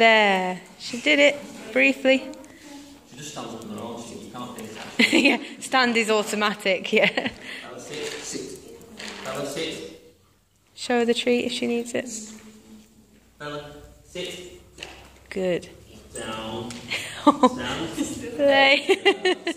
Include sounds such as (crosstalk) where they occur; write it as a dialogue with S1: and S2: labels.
S1: There. She did it briefly.
S2: She just stands up on her own. She can't
S1: yeah, stand is automatic, yeah.
S2: Bella, sit. Sit. Bella, sit.
S1: Show her the treat if she needs it.
S2: Bella, sit.
S1: Good.
S2: Down. (laughs) Oh, Down.
S1: Play. (laughs)